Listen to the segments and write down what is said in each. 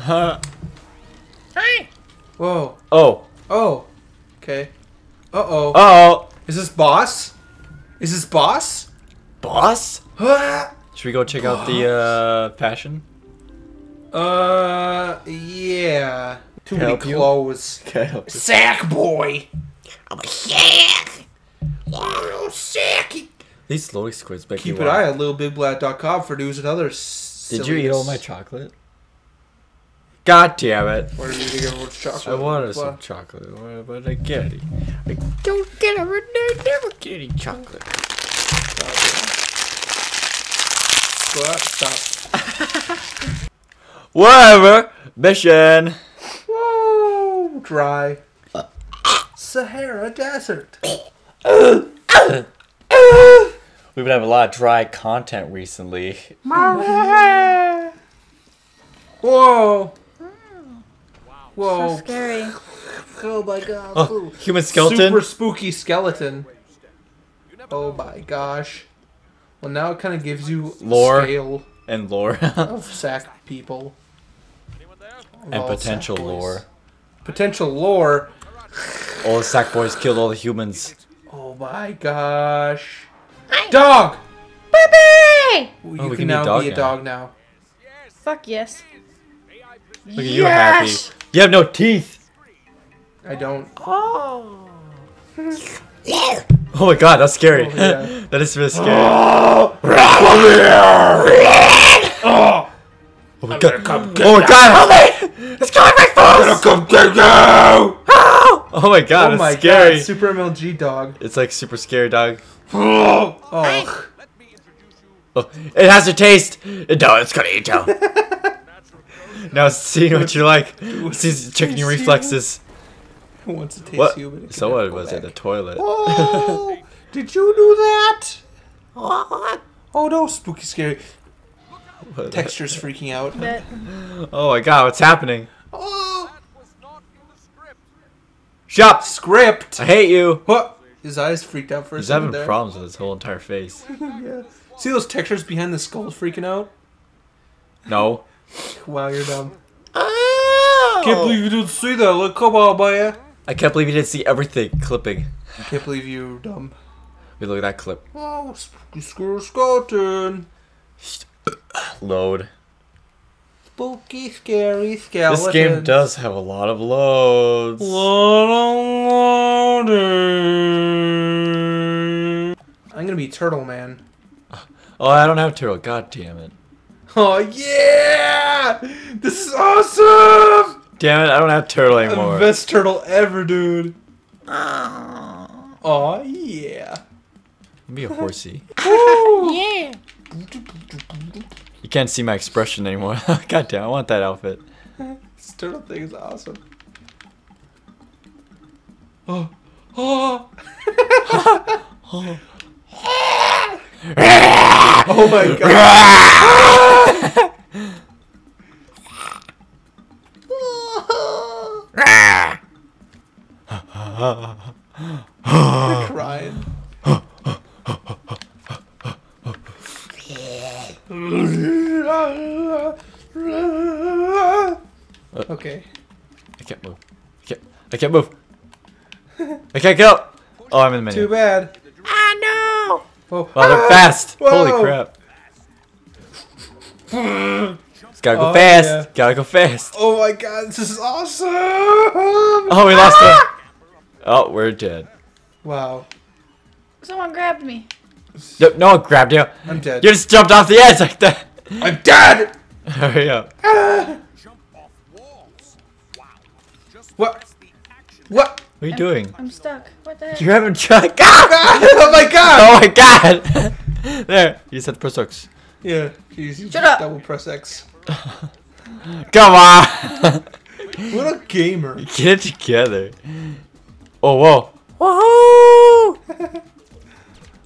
Hey. Whoa. oh. Oh. Okay. Uh oh. Uh oh. Is this boss? Is this boss? Boss? Should we go check out the uh fashion? Uh, yeah. Too Can many clothes. Okay. help? Sack boy. I'm a sack. Oh, sacky. These loading squids make Keep an eye want. on littlebigblad.com for news and other. Did you eat all my chocolate? God damn it! What are you eating chocolate? I wanted What? some chocolate, but- but I get any. I don't get it. I never get any chocolate. What? Stop. Whatever. Mission. Whoa, dry. Sahara Desert. We've been having a lot of dry content recently. Whoa. So scary. Oh my god. Oh, human skeleton. Super spooky skeleton. Oh my gosh. Well, now it kind of gives you Lore. scale and lore. of sack people. Of and all potential lore. Potential lore. All the sack boys killed all the humans. Oh my gosh. Dog! Baby! Oh, you Oh, we can, can be a now dog be a now. dog now. Fuck yes. Look at you happy. You have no teeth. I don't. Oh. Oh my god, that's scary. Oh, yeah. that is really scary. Oh! Oh my god. Oh my god, help me! It's killing my face! Come get you! Oh my god, Oh it's my scary. god, Super MLG dog. It's like super scary, dog. Oh. Oh, it has a taste. No, it's gonna eat you. now seeing what you like. It's checking your reflexes. Who wants to taste What? you? But it can Someone never go was at the toilet. Oh! did you do that? Oh no, spooky scary. Texture's freaking out. Oh my god, what's happening? Oh! Shut up! Script! I hate you. What? His eyes freaked out for a He's having there. problems with his whole entire face. yeah. See those textures behind the skull freaking out? No. Wow, you're dumb. Oh. Can't believe you didn't see that. Look, come on, boy. I can't believe you didn't see everything clipping. I can't believe you're dumb. Wait, look at that clip. Oh, spooky screw skeleton. Load. Spooky, scary skeleton. This game does have a lot of loads. Loading. I'm gonna be Turtle Man. Oh, I don't have turtle. God damn it. Oh yeah! This is awesome! Damn it, I don't have turtle I'm the anymore. best turtle ever, dude. Oh yeah. Be a horsey. Yeah. You can't see my expression anymore. God damn, I want that outfit. This turtle thing is awesome. Oh. Oh. oh Oh my god. crying. okay. I can't move. I can't, I can't move. I can't get up. Oh, I'm in the Too menu. bad. I. Oh, Wow, they're ah! fast. Holy crap. It's gotta go Oh, fast. yeah. Gotta go fast. Oh my god, this is awesome! Oh, we lost him. Oh, we're dead. Wow, Someone grabbed me. No, no one grabbed you. I'm dead. You just jumped off the edge like that. I'm dead! Hurry up. Ah! What? What? What are you doing? I'm stuck. What the heck? You're having trouble. Ah! oh my god! Oh my god! there, you said press X. Yeah, jeez, you Shut up. double press X. Come on! What a gamer. Get it together. Oh, whoa. Woohoo!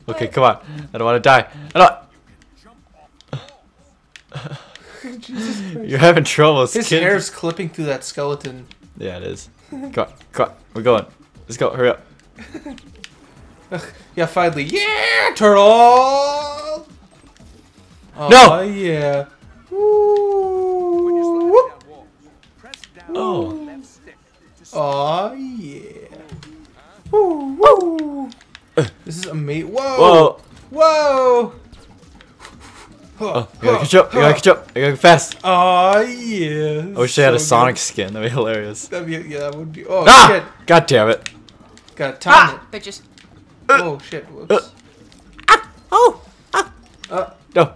Okay, come on. I don't want to die. I don't. You're having trouble. His skin- hair's clipping through that skeleton. Yeah, it is. Come on, come on. We're going. Let's go. Hurry up. yeah, finally. Yeah, turtle. Oh, no. Yeah. Oh. Oh yeah. Woo, woo. This is amazing. Whoa. Whoa. Whoa. Oh, you gotta catch up. You gotta catch up. You gotta go fast. Ah, oh yeah. I wish they had a Sonic skin. That'd be hilarious. That'd be yeah. That would be. Oh Ah! shit. God damn it. Gotta time Ah, bitches. it. Uh. Oh shit. Whoops. Uh. Ah! Oh. Ah! Uh, No.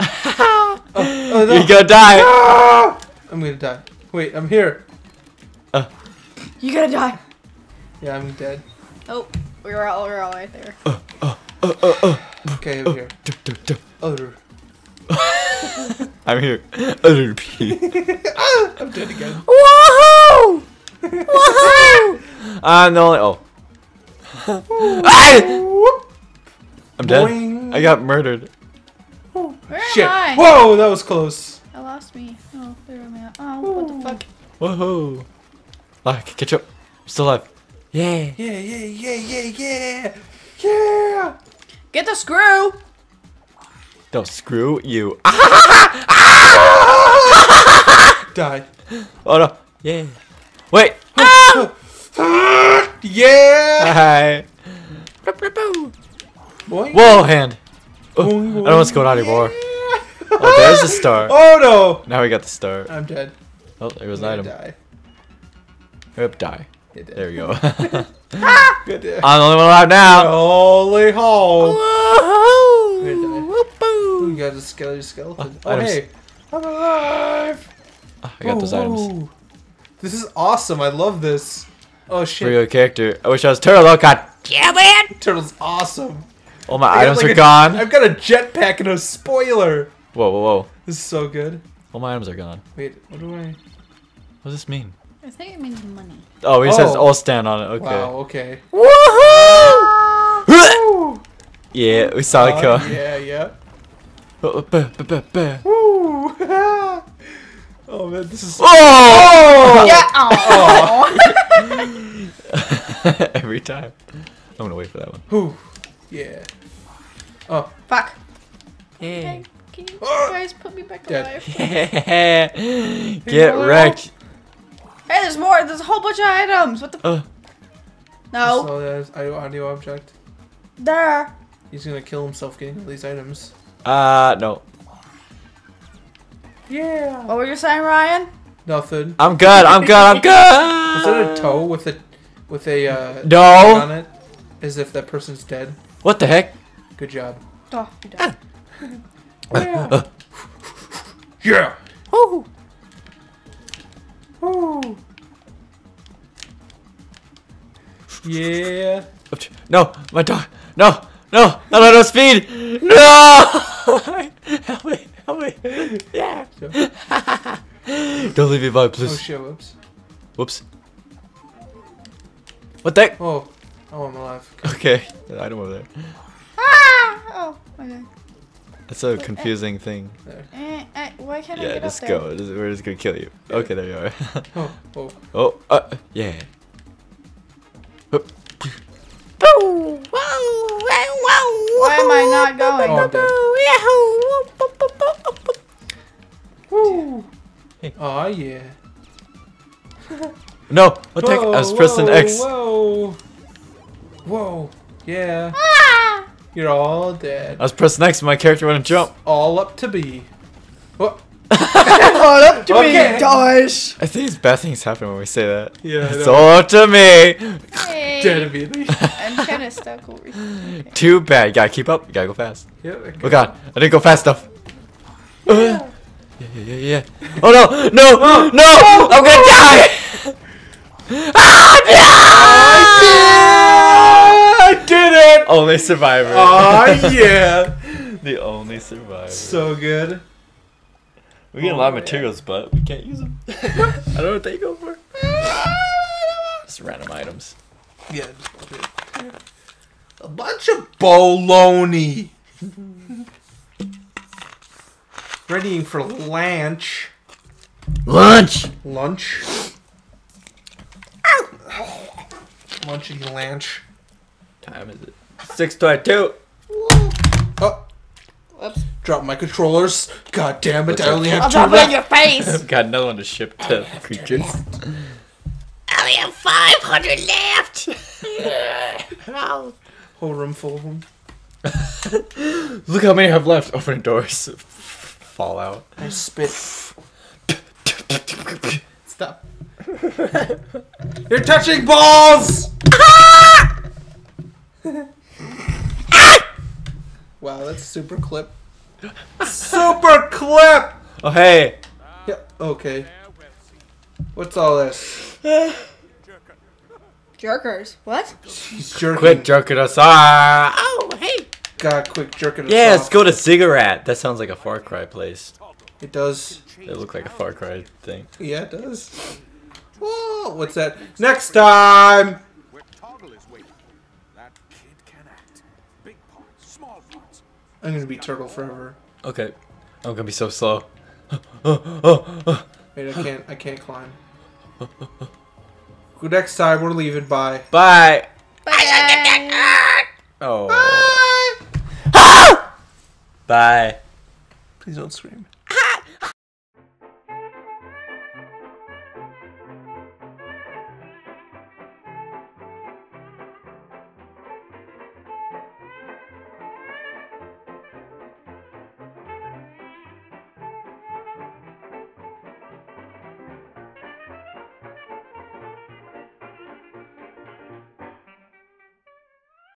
oh, oh, no. You're gonna die. Ah! I'm gonna die. Wait, I'm here. You gotta die. Yeah, I'm dead. Oh, we were all, we were all right there. Okay, I'm here. Duh, duh, duh. Other. I'm here. Other P. I'm dead again. Woohoo! Woohoo! I'm the only. Oh. Ah! I'm dead. Boing. I got murdered. Where Shit. am I? Whoa, that was close. I lost me. Oh, there I am I. Oh, what the fuck? Woohoo! Ah, catch up. I'm still alive. Yeah. Yeah, yeah, yeah, yeah, yeah. Yeah. Get the screw! No, screw you. Die. Oh no. Yeah. Wait. Yeah. Hi. Boing. Whoa, hand. Oh, I Boing, don't know what's going on anymore. Oh, there's the star. Oh no. Now we got the star. I'm dead. Oh, there was an item. die. Yep, die. There we go. Good. I'm the only one alive now. Holy hole. Woohoo! Good day. Whoopoo! You got a skeleton skeleton. Oh, Oh, items. hey. I'm alive. Ah, I got those items. This is awesome. I love this. Oh shit. Pretty good character. I wish I was Turtle. Oh, God. Damn it! Turtle's awesome. All my I got, items like, are a- gone. I've got a jetpack and a spoiler. Whoa, whoa, whoa. This is so good. All my items are gone. Wait, what do I? What does this mean? I think it means money. Oh, he says Oh. all stand on it. Okay. Wow. Okay. Woohoo! yeah, we saw it Uh, go. yeah. Yeah. Woo! oh man, this is. Oh! Yeah! Oh. Every time. I'm gonna wait for that one. Whew. Yeah. Oh. Fuck. Yeah. Hey, can you Ah. guys put me back Dead. alive? Get wrecked. Hey, there's more. There's a whole bunch of items. What the? Uh, no. So there's audio, audio object. There. He's gonna kill himself getting all these items. Uh, no. Yeah. What were you saying, Ryan? Nothing. I'm good. I'm good. I'm good. Is that a toe with a with a uh, No. on it? As if that person's dead. What the heck? Good job. Oh, you died. Yeah. yeah. Woo. Woo. Yeah. No, my dog. No, no, no, no, no speed. No. help me, help me. Yeah. Don't leave me by, please. Oh please. shit. Whoops. Whoops. What the? Oh. Oh, I'm alive. Okay, the item over there. Ah! Oh, okay. That's a confusing thing. There. Eh, eh, why can't I Yeah, get just up there? go. Just- We're just gonna kill you. Okay, there you are. Oh. Oh. oh, uh, yeah. Hup. Boo! Whoa! Whoa! Why am I not going? Oh, I'm dead. Yahoo! Woo. Oh yeah. No, what the heck? I was pressing whoa, X. Whoa. Whoa. Yeah. Ah! You're all dead. I was pressing X, my character wouldn't jump. All up to B. What? All up to Okay. me, guys. I think bad things happen when we say that. Yeah, It's all up to me. Hey. Dead immediately. I'm kind of stuck over here. Okay. Too bad. You gotta keep up. You gotta go fast. yep. Oh god, I didn't go fast enough. Uh, yeah, yeah, yeah, yeah. Oh no, no, no! I'm gonna die! Ah! I did it! Only survivor. Oh yeah. the only survivor. so good. we get a lot of materials, but we can't use them. I don't know what they go for. Just random items. Yeah. A bunch of bologna. Readying for lunch. Lunch! Lunch. Lunch and lunch. Time is it? 622. Oh, Whoops. drop my controllers. God damn it! I only have I'll have two drop it in left. your face. I've got another one to ship to creatures. Oh only have 500 left. Whole room full of them. Look how many I have left. Open doors. Fallout. I spit. Stop. You're touching balls! wow, that's super clip. Super clip! Oh hey. Yeah, okay. What's all this? Jerkers. What? He's jerking. Quit jerking us off. Oh, hey. God, quick jerking us Yeah, let's go to Ziggurat. That sounds like a Far Cry place. It does. It looked like a Far Cry thing. Yeah, it does. Whoa, what's that? Next time! Where Toggle is waiting. That kid can act. Big parts, small parts. I'm gonna be turtle forever. Okay. I'm gonna be so slow. Wait, I can't. I can't climb. Good next time, we're leaving. Bye. Bye. Bye, guys. Oh. Bye. Ah! Bye. Please don't scream.